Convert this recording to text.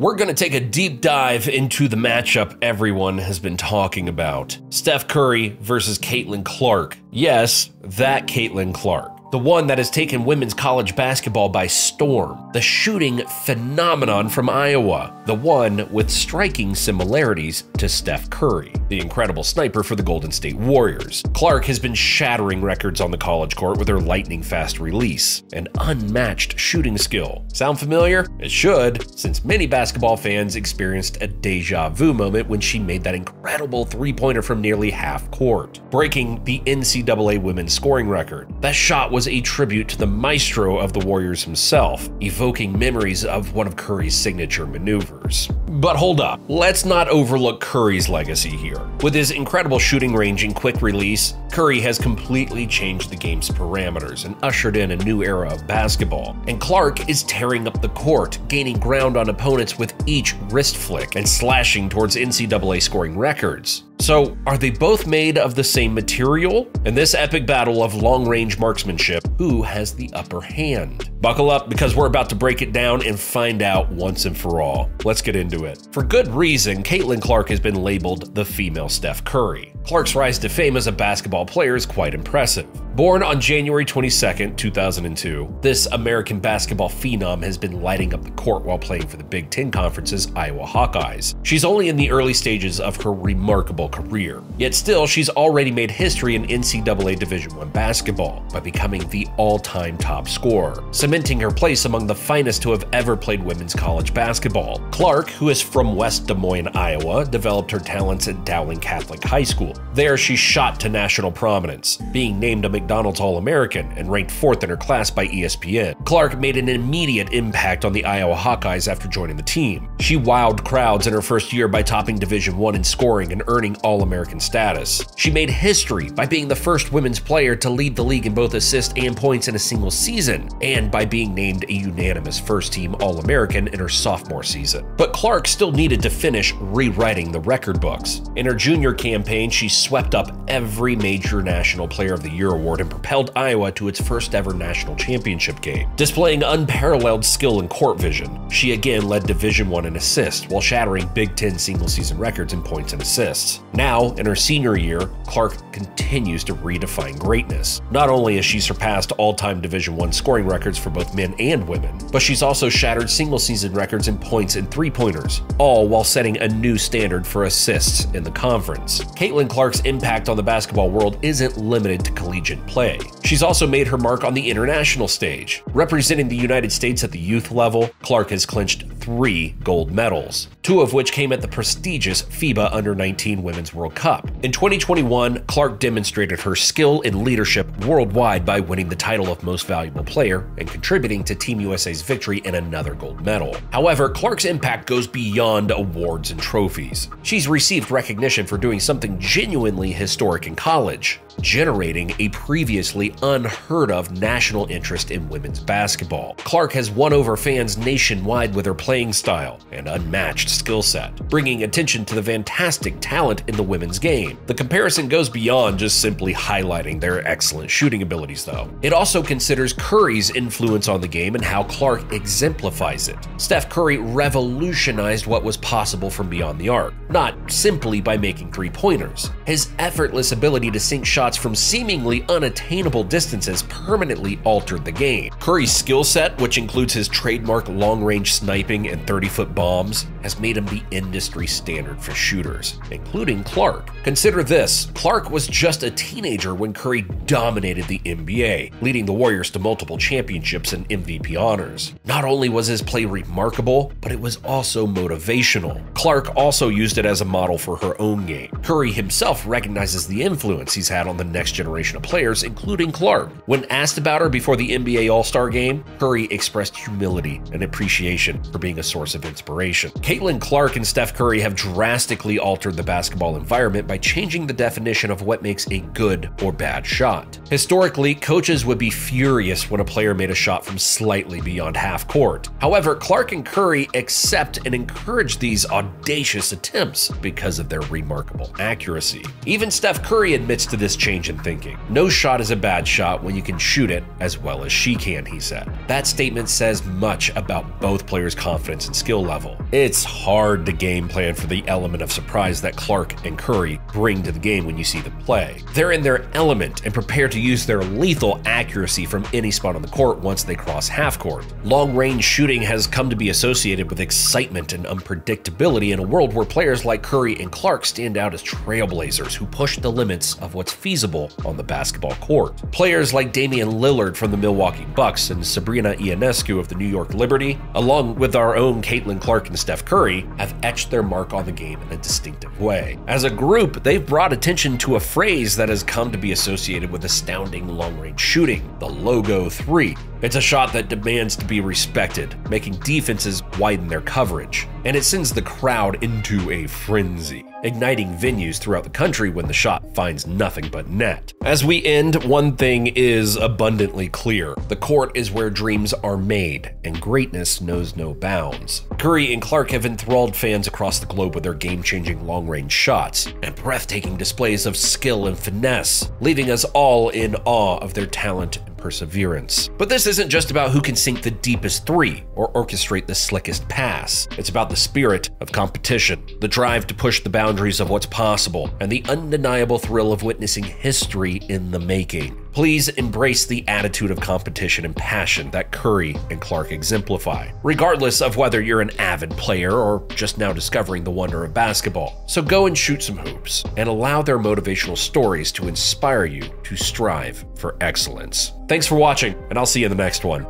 We're going to take a deep dive into the matchup everyone has been talking about Steph Curry versus Caitlin Clark. Yes, that Caitlin Clark the one that has taken women's college basketball by storm, the shooting phenomenon from Iowa, the one with striking similarities to Steph Curry, the incredible sniper for the Golden State Warriors. Clark has been shattering records on the college court with her lightning fast release and unmatched shooting skill. Sound familiar? It should, since many basketball fans experienced a deja vu moment when she made that incredible three pointer from nearly half court, breaking the NCAA women's scoring record. That shot was was a tribute to the maestro of the Warriors himself, evoking memories of one of Curry's signature maneuvers. But hold up, let's not overlook Curry's legacy here. With his incredible shooting range and quick release, Curry has completely changed the game's parameters and ushered in a new era of basketball. And Clark is tearing up the court, gaining ground on opponents with each wrist flick and slashing towards NCAA scoring records. So, are they both made of the same material? In this epic battle of long range marksmanship, who has the upper hand? Buckle up because we're about to break it down and find out once and for all. Let's get into it. For good reason, Caitlin Clark has been labeled the female Steph Curry. Clark's rise to fame as a basketball player is quite impressive. Born on January 22, 2002, this American basketball phenom has been lighting up the court while playing for the Big Ten Conference's Iowa Hawkeyes. She's only in the early stages of her remarkable career, yet still she's already made history in NCAA Division I basketball by becoming the all-time top scorer, cementing her place among the finest to have ever played women's college basketball. Clark, who is from West Des Moines, Iowa, developed her talents at Dowling Catholic High School. There she shot to national prominence, being named a McDonald's All American and ranked fourth in her class by ESPN. Clark made an immediate impact on the Iowa Hawkeyes after joining the team. She wowed crowds in her first year by topping Division One in scoring and earning All American status. She made history by being the first women's player to lead the league in both assists and points in a single season, and by being named a unanimous first team All American in her sophomore season. But Clark still needed to finish rewriting the record books. In her junior campaign, she swept up every major National Player of the Year award and propelled Iowa to its first ever national championship game. Displaying unparalleled skill and court vision, she again led Division 1 in assists while shattering Big Ten single season records in points and assists. Now, in her senior year, Clark continues to redefine greatness. Not only has she surpassed all-time Division 1 scoring records for both men and women, but she's also shattered single season records in points and three-pointers, all while setting a new standard for assists in the conference. Caitlin Clark's impact on the basketball world isn't limited to collegiate play. She's also made her mark on the international stage. Representing the United States at the youth level, Clark has clinched three gold medals, two of which came at the prestigious FIBA Under 19 Women's World Cup. In 2021, Clark demonstrated her skill and leadership worldwide by winning the title of Most Valuable Player and contributing to Team USA's victory in another gold medal. However, Clark's impact goes beyond awards and trophies. She's received recognition for doing something genuinely historic in college generating a previously unheard of national interest in women's basketball. Clark has won over fans nationwide with her playing style and unmatched skill set, bringing attention to the fantastic talent in the women's game. The comparison goes beyond just simply highlighting their excellent shooting abilities, though. It also considers Curry's influence on the game and how Clark exemplifies it. Steph Curry revolutionized what was possible from beyond the arc, not simply by making three pointers. His effortless ability to sink shots from seemingly unattainable distances permanently altered the game. Curry's skill set, which includes his trademark long-range sniping and 30-foot bombs, has made him the industry standard for shooters, including Clark. Consider this, Clark was just a teenager when Curry dominated the NBA, leading the Warriors to multiple championships and MVP honors. Not only was his play remarkable, but it was also motivational. Clark also used it as a model for her own game. Curry himself recognizes the influence he's had on the next generation of players, including Clark. When asked about her before the NBA All-Star game, Curry expressed humility and appreciation for being a source of inspiration. Caitlin Clark and Steph Curry have drastically altered the basketball environment by changing the definition of what makes a good or bad shot. Historically, coaches would be furious when a player made a shot from slightly beyond half court. However, Clark and Curry accept and encourage these audacious attempts because of their remarkable accuracy. Even Steph Curry admits to this change in thinking. No shot is a bad shot when you can shoot it as well as she can, he said. That statement says much about both players' confidence and skill level. It's hard to game plan for the element of surprise that Clark and Curry bring to the game when you see them play. They're in their element and prepared to use their lethal accuracy from any spot on the court once they cross half court. Long range shooting has come to be associated with excitement and unpredictability in a world where players like Curry and Clark stand out as trailblazers who push the limits of what's feasible on the basketball court. Players like Damian Lillard from the Milwaukee Bucks and Sabrina Ionescu of the New York Liberty, along with our own Caitlin Clark and Steph Curry, have etched their mark on the game in a distinctive way. As a group, they've brought attention to a phrase that has come to be associated with astounding long range shooting the Logo 3. It's a shot that demands to be respected, making defenses widen their coverage, and it sends the crowd into a frenzy, igniting venues throughout the country when the shot finds nothing but net. As we end, one thing is abundantly clear the court is where dreams are made, and greatness knows no bounds. Curry and Clark have enthralled fans across the globe with their game changing long range shots and breathtaking displays of skill and finesse, leaving us all in awe of their talent perseverance. But this isn't just about who can sink the deepest three or orchestrate the slickest pass. It's about the spirit of competition, the drive to push the boundaries of what's possible, and the undeniable thrill of witnessing history in the making. Please embrace the attitude of competition and passion that Curry and Clark exemplify, regardless of whether you're an avid player or just now discovering the wonder of basketball. So go and shoot some hoops and allow their motivational stories to inspire you to strive for excellence. Thanks for watching, and I'll see you in the next one.